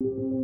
you